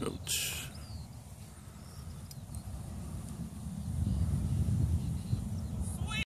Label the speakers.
Speaker 1: Ouch.